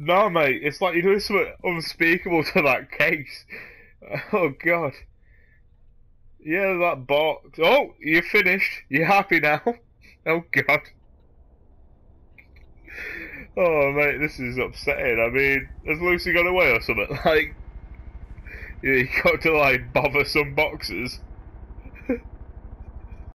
No, mate, it's like you're doing something unspeakable to that case. Oh, God. Yeah, that box. Oh, you're finished. You're happy now. Oh, God. Oh, mate, this is upsetting. I mean, has Lucy gone away or something? Like, you got to, like, bother some boxes.